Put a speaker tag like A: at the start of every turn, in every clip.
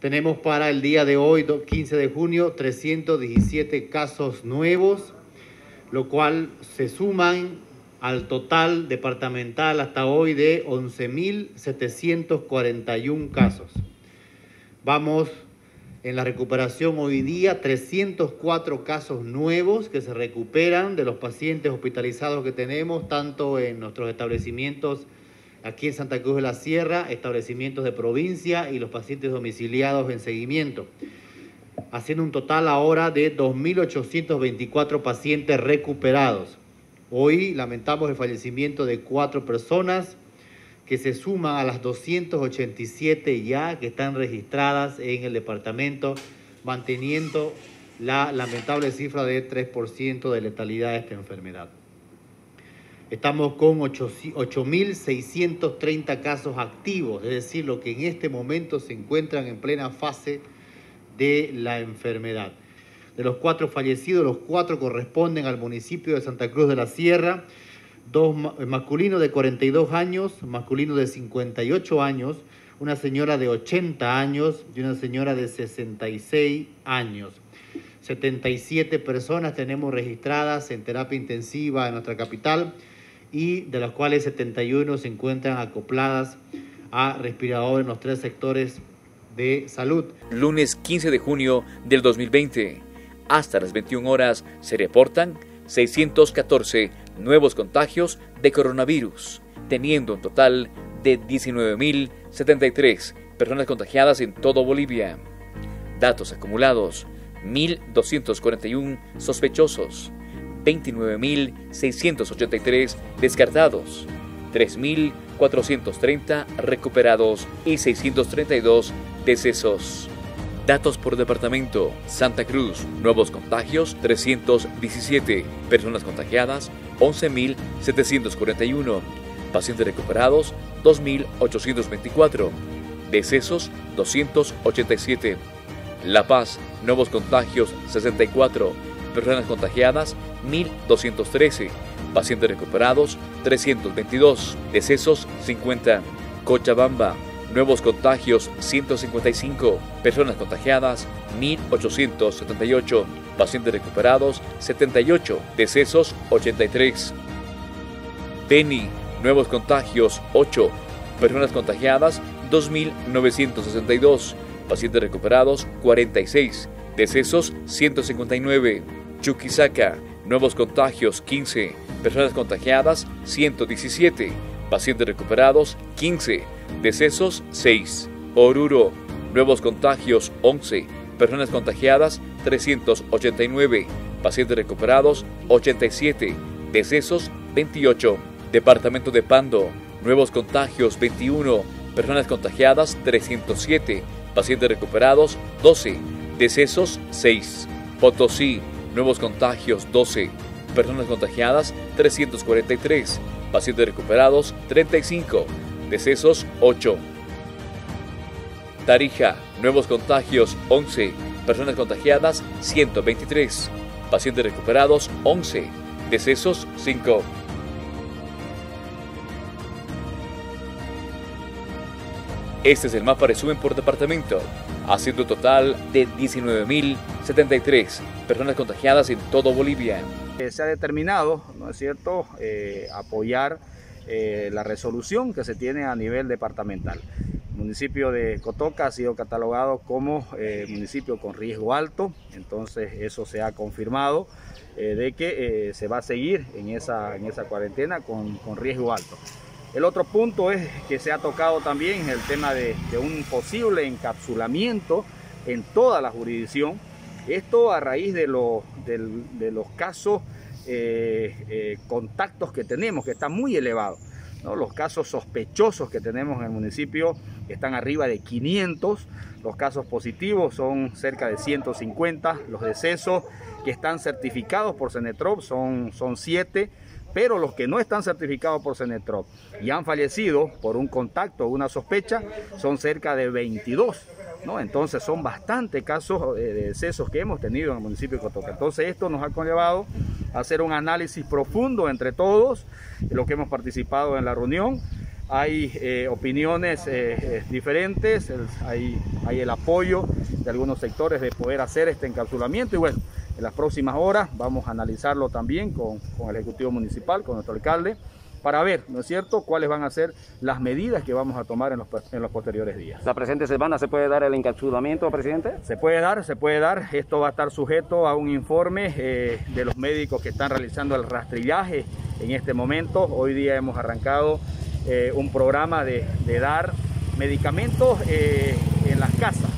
A: Tenemos para el día de hoy, 15 de junio, 317 casos nuevos, lo cual se suman al total departamental hasta hoy de 11.741 casos. Vamos en la recuperación hoy día 304 casos nuevos que se recuperan de los pacientes hospitalizados que tenemos, tanto en nuestros establecimientos aquí en Santa Cruz de la Sierra, establecimientos de provincia y los pacientes domiciliados en seguimiento, haciendo un total ahora de 2.824 pacientes recuperados. Hoy lamentamos el fallecimiento de cuatro personas, que se suman a las 287 ya que están registradas en el departamento, manteniendo la lamentable cifra de 3% de letalidad de esta enfermedad. Estamos con 8.630 casos activos, es decir, lo que en este momento se encuentran en plena fase de la enfermedad. De los cuatro fallecidos, los cuatro corresponden al municipio de Santa Cruz de la Sierra, dos eh, masculinos de 42 años, masculino de 58 años, una señora de 80 años y una señora de 66 años. 77 personas tenemos registradas en terapia intensiva en nuestra capital y de las cuales 71 se encuentran acopladas a respiradores en los tres sectores de salud.
B: Lunes 15 de junio del 2020. Hasta las 21 horas se reportan 614 nuevos contagios de coronavirus, teniendo un total de 19.073 personas contagiadas en todo Bolivia. Datos acumulados, 1.241 sospechosos, 29.683 descartados, 3.430 recuperados y 632 decesos. Datos por departamento. Santa Cruz. Nuevos contagios 317. Personas contagiadas 11.741. Pacientes recuperados 2.824. Decesos 287. La Paz. Nuevos contagios 64. Personas contagiadas 1.213. Pacientes recuperados 322. Decesos 50. Cochabamba. Nuevos contagios 155, personas contagiadas 1878, pacientes recuperados 78, decesos 83. Beni, nuevos contagios 8, personas contagiadas 2962, pacientes recuperados 46, decesos 159. Chuquisaca, nuevos contagios 15, personas contagiadas 117, pacientes recuperados 15 Decesos 6. Oruro. Nuevos contagios 11. Personas contagiadas 389. Pacientes recuperados 87. Decesos 28. Departamento de Pando. Nuevos contagios 21. Personas contagiadas 307. Pacientes recuperados 12. Decesos 6. Potosí. Nuevos contagios 12. Personas contagiadas 343. Pacientes recuperados 35 decesos 8. Tarija, nuevos contagios 11, personas contagiadas 123, pacientes recuperados 11, decesos 5. Este es el mapa resumen por departamento, haciendo un total de 19.073 personas contagiadas en todo Bolivia.
C: Se ha determinado, ¿no es cierto?, eh, apoyar eh, la resolución que se tiene a nivel departamental. El municipio de Cotoca ha sido catalogado como eh, municipio con riesgo alto, entonces eso se ha confirmado eh, de que se va a seguir en esa, en esa cuarentena con, riesgo alto. El otro punto es que se ha tocado también el tema de, un posible encapsulamiento en toda la jurisdicción, esto a raíz de, lo, de, de los casos eh, eh, contactos que tenemos, que está muy elevado. ¿no? Los casos sospechosos que tenemos en el municipio están arriba de 500, los casos positivos son cerca de 150, los decesos que están certificados por Cenetrop son, son 7, pero los que no están certificados por Cenetrop y han fallecido por un contacto o una sospecha son cerca de 22. ¿no? Entonces son bastantes casos eh, de decesos que hemos tenido en el municipio de Cotoca. Entonces esto nos ha conllevado hacer un análisis profundo entre todos, lo que hemos participado en la reunión, hay eh, opiniones eh, diferentes, hay, hay, el apoyo de algunos sectores de poder hacer este encapsulamiento y bueno, en las próximas horas vamos a analizarlo también con, con el Ejecutivo Municipal, con nuestro alcalde, para ver, ¿no es cierto?, cuáles van a ser las medidas que vamos a tomar en los, en los posteriores días.
D: ¿La presente semana se puede dar el encapsulamiento, presidente?
C: Se puede dar, se puede dar. Esto va a estar sujeto a un informe de los médicos que están realizando el rastrillaje en este momento. Hoy día hemos arrancado eh, un programa de, dar medicamentos eh, en las casas.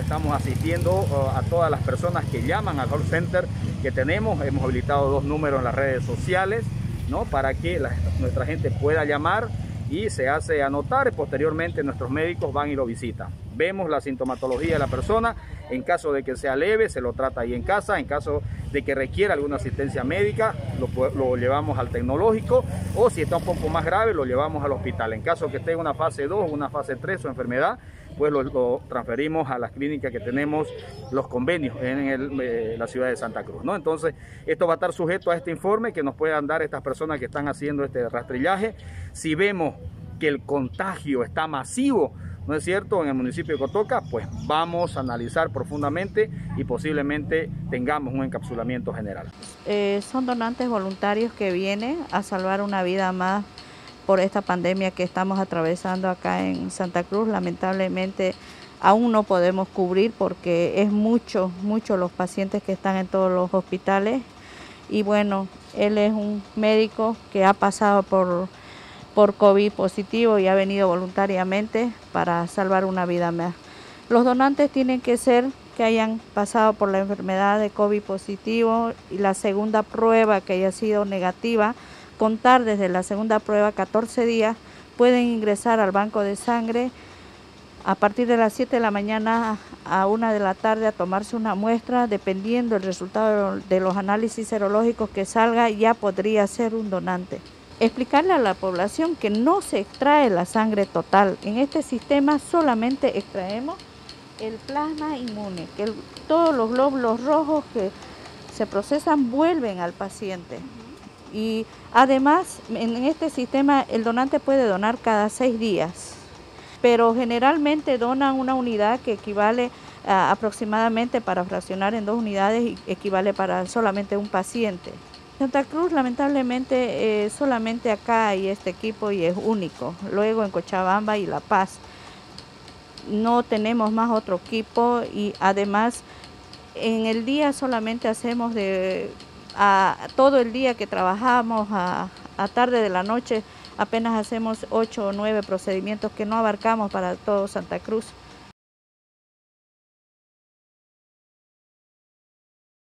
C: Estamos asistiendo uh, a todas las personas que llaman al call center que tenemos. Hemos habilitado dos números en las redes sociales ¿no? para que nuestra gente pueda llamar y se hace anotar. Posteriormente nuestros médicos van y lo visitan. Vemos la sintomatología de la persona. En caso de que sea leve, se lo trata ahí en casa. En caso de que requiera alguna asistencia médica, lo, llevamos al tecnológico. O si está un poco más grave, lo llevamos al hospital. En caso de que esté en una fase 2 o una fase 3 su enfermedad, pues lo, transferimos a las clínicas que tenemos los convenios en eh, la ciudad de Santa Cruz. ¿no? Entonces, esto va a estar sujeto a este informe que nos puedan dar estas personas que están haciendo este rastrillaje. Si vemos que el contagio está masivo, ¿no es cierto?, en el municipio de Cotoca, pues vamos a analizar profundamente y posiblemente tengamos un encapsulamiento general.
E: Eh, son donantes voluntarios que vienen a salvar una vida más por esta pandemia que estamos atravesando acá en Santa Cruz. Lamentablemente aún no podemos cubrir porque es mucho, mucho los pacientes que están en todos los hospitales. Y bueno, él es un médico que ha pasado por, por COVID positivo y ha venido voluntariamente para salvar una vida más. Los donantes tienen que ser que hayan pasado por la enfermedad de COVID positivo y la segunda prueba que haya sido negativa contar desde la segunda prueba 14 días, pueden ingresar al banco de sangre a partir de las 7 de la mañana a 1 de la tarde a tomarse una muestra, dependiendo del resultado de los análisis serológicos que salga, ya podría ser un donante. Explicarle a la población que no se extrae la sangre total. En este sistema solamente extraemos el plasma inmune, que todos los glóbulos rojos que se procesan vuelven al paciente. Y además, en este sistema el donante puede donar cada seis días, pero generalmente donan una unidad que equivale aproximadamente para fraccionar en dos unidades y equivale para solamente un paciente. Santa Cruz lamentablemente eh, solamente acá hay este equipo y es único. Luego en Cochabamba y La Paz no tenemos más otro equipo y además en el día solamente hacemos de a, todo el día que trabajamos, a, tarde de la noche, apenas hacemos ocho o nueve procedimientos que no abarcamos para todo Santa Cruz.